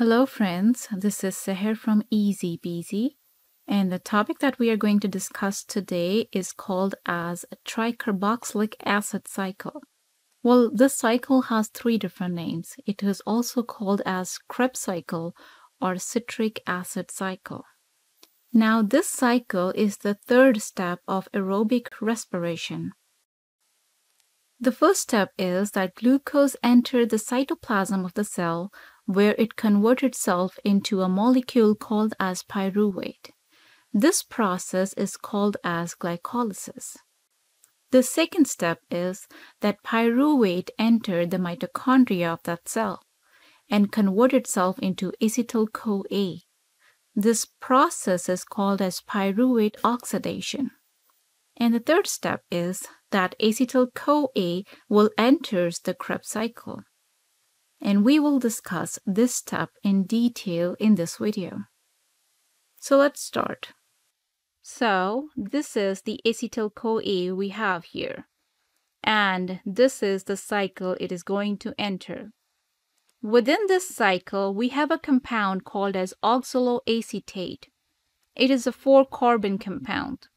Hello friends, this is Seher from Easy Peasy and the topic that we are going to discuss today is called as tricarboxylic acid cycle. Well, this cycle has three different names. It is also called as Krebs cycle or citric acid cycle. Now, this cycle is the third step of aerobic respiration. The first step is that glucose enters the cytoplasm of the cell where it converts itself into a molecule called as pyruvate. This process is called as glycolysis. The second step is that pyruvate enter the mitochondria of that cell and convert itself into acetyl-CoA. This process is called as pyruvate oxidation. And the third step is that acetyl-CoA will enter the Krebs cycle and we will discuss this step in detail in this video. So let's start. So this is the acetyl-CoA we have here. And this is the cycle it is going to enter. Within this cycle, we have a compound called as oxaloacetate. It is a four-carbon compound.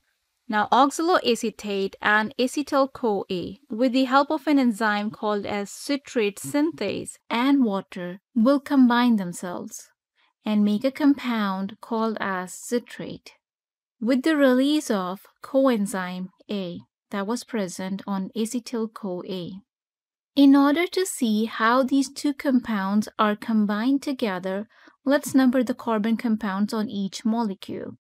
Now, oxaloacetate and acetyl-CoA, with the help of an enzyme called as citrate synthase and water, will combine themselves and make a compound called as citrate. With the release of coenzyme A that was present on acetyl-CoA. In order to see how these two compounds are combined together, let's number the carbon compounds on each molecule.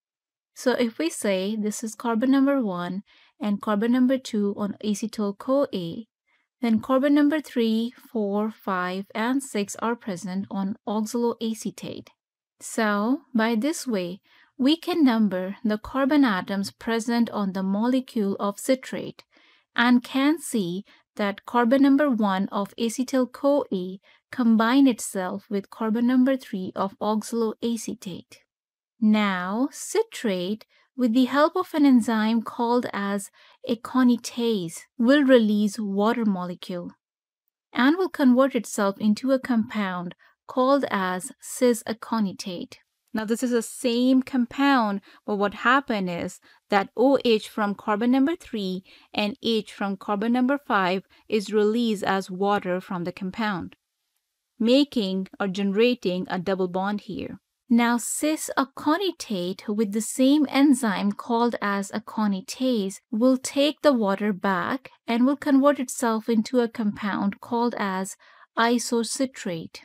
So if we say this is carbon number 1 and carbon number 2 on acetyl-CoA, then carbon number 3, 4, 5, and 6 are present on oxaloacetate. So by this way, we can number the carbon atoms present on the molecule of citrate and can see that carbon number 1 of acetyl-CoA combine itself with carbon number 3 of oxaloacetate. Now, citrate, with the help of an enzyme called as aconitase, will release water molecule and will convert itself into a compound called as cis-aconitate. Now this is the same compound, but what happened is that OH from carbon number 3 and H from carbon number 5 is released as water from the compound, making or generating a double bond here. Now cis-aconitate with the same enzyme called as aconitase will take the water back and will convert itself into a compound called as isocitrate.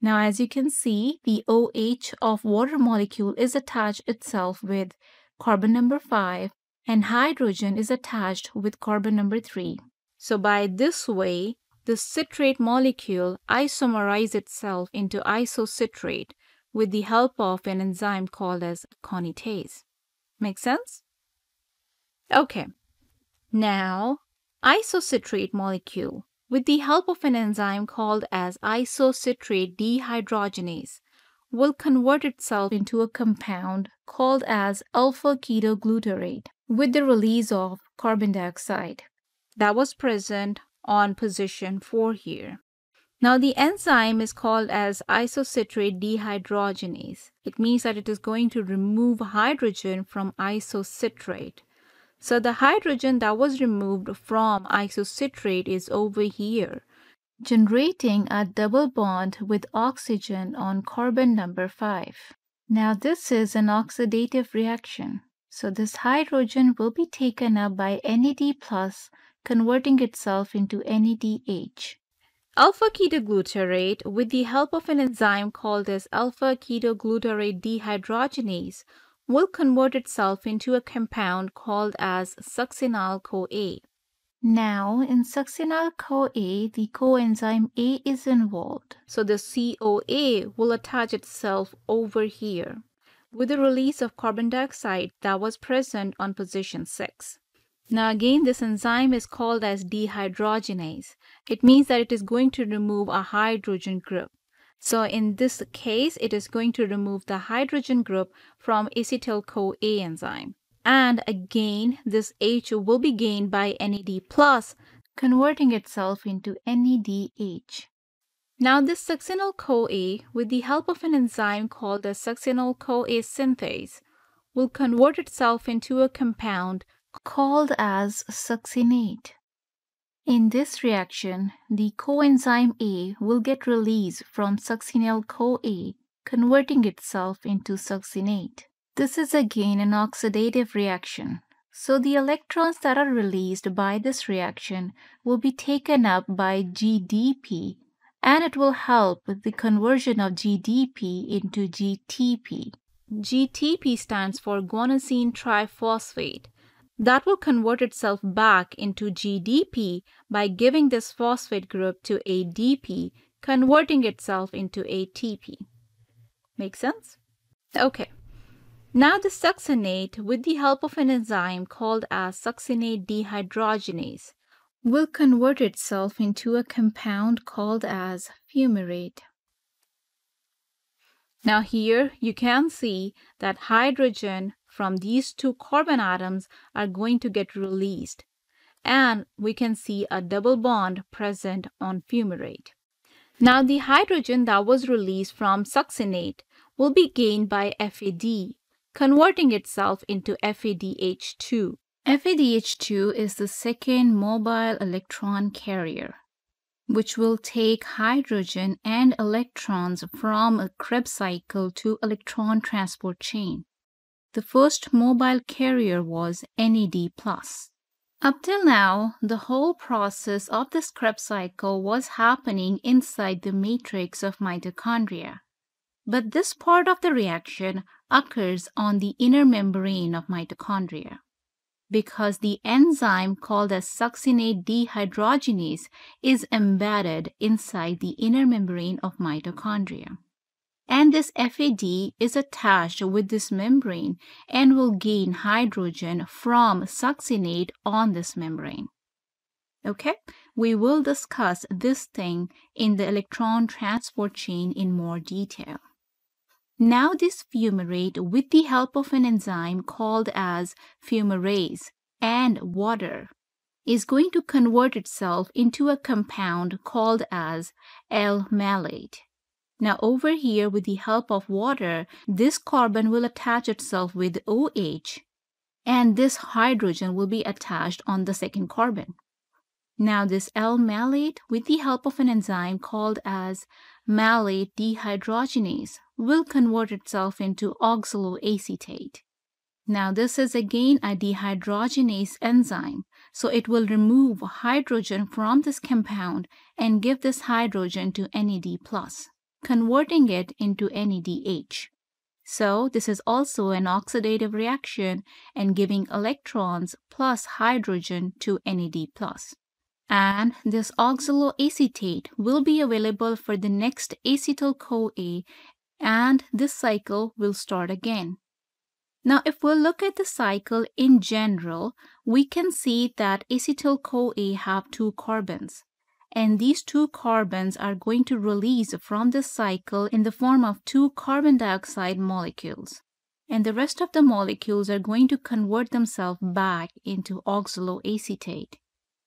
Now as you can see, the OH of water molecule is attached itself with carbon number 5 and hydrogen is attached with carbon number 3. So by this way, the citrate molecule isomerizes itself into isocitrate with the help of an enzyme called as aconitase. Make sense? Okay. Now, isocitrate molecule with the help of an enzyme called as isocitrate dehydrogenase will convert itself into a compound called as alpha ketoglutarate with the release of carbon dioxide that was present on position 4 here. Now the enzyme is called as isocitrate dehydrogenase. It means that it is going to remove hydrogen from isocitrate. So the hydrogen that was removed from isocitrate is over here, generating a double bond with oxygen on carbon number 5. Now this is an oxidative reaction. So this hydrogen will be taken up by NAD+, converting itself into NADH. Alpha ketoglutarate, with the help of an enzyme called as alpha ketoglutarate dehydrogenase, will convert itself into a compound called as succinyl-CoA. Now, in succinyl-CoA, the coenzyme A is involved. So the CoA will attach itself over here with the release of carbon dioxide that was present on position 6. Now again, this enzyme is called as dehydrogenase. It means that it is going to remove a hydrogen group. So in this case, it is going to remove the hydrogen group from acetyl-CoA enzyme. And again, this H will be gained by NAD+, converting itself into NADH. Now this succinyl-CoA, with the help of an enzyme called the succinyl-CoA synthase, will convert itself into a compound called as succinate. In this reaction, the coenzyme A will get released from succinyl-CoA, converting itself into succinate. This is again an oxidative reaction, so the electrons that are released by this reaction will be taken up by GDP and it will help with the conversion of GDP into GTP. GTP stands for guanosine triphosphate. That will convert itself back into GDP by giving this phosphate group to ADP, converting itself into ATP. Make sense? Okay. Now the succinate, with the help of an enzyme called as succinate dehydrogenase, will convert itself into a compound called as fumarate. Now here you can see that hydrogen from these two carbon atoms are going to get released and we can see a double bond present on fumarate. Now the hydrogen that was released from succinate will be gained by FAD, converting itself into FADH2. FADH2 is the second mobile electron carrier, which will take hydrogen and electrons from a Krebs cycle to electron transport chain. The first mobile carrier was NAD+. Up till now, the whole process of this Krebs cycle was happening inside the matrix of mitochondria. But this part of the reaction occurs on the inner membrane of mitochondria because the enzyme called as succinate dehydrogenase is embedded inside the inner membrane of mitochondria. And this FAD is attached with this membrane and will gain hydrogen from succinate on this membrane. Okay, we will discuss this thing in the electron transport chain in more detail. Now this fumarate, with the help of an enzyme called as fumarase and water, is going to convert itself into a compound called as L-malate. Now over here with the help of water, this carbon will attach itself with OH and this hydrogen will be attached on the second carbon. Now this L-malate with the help of an enzyme called as malate dehydrogenase will convert itself into oxaloacetate. Now this is again a dehydrogenase enzyme, so it will remove hydrogen from this compound and give this hydrogen to NAD+, converting it into NADH. So this is also an oxidative reaction and giving electrons plus hydrogen to NAD+ and this oxaloacetate will be available for the next acetyl-CoA and this cycle will start again. Now, if we look at the cycle in general, we can see that acetyl-CoA have two carbons. And these two carbons are going to release from this cycle in the form of two carbon dioxide molecules. And the rest of the molecules are going to convert themselves back into oxaloacetate.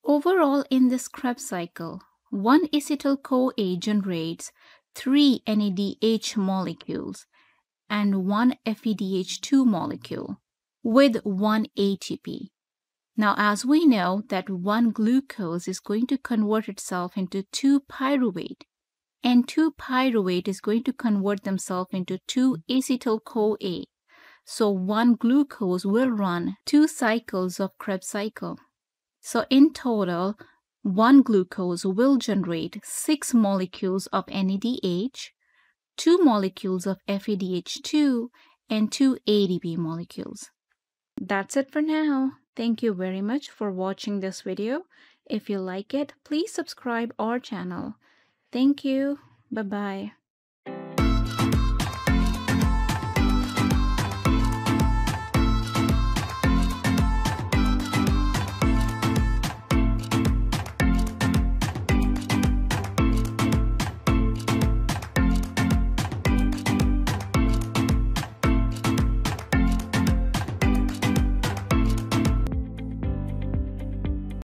Overall, in this Krebs cycle, one acetyl-CoA generates three NADH molecules and one FADH2 molecule with one ATP. Now, as we know that one glucose is going to convert itself into 2-pyruvate, and 2-pyruvate is going to convert themselves into 2-acetyl-CoA. So one glucose will run two cycles of Krebs cycle. So in total, one glucose will generate six molecules of NADH, two molecules of FADH2, and two ADP molecules. That's it for now. Thank you very much for watching this video. If you like it, please subscribe our channel. Thank you. Bye-bye.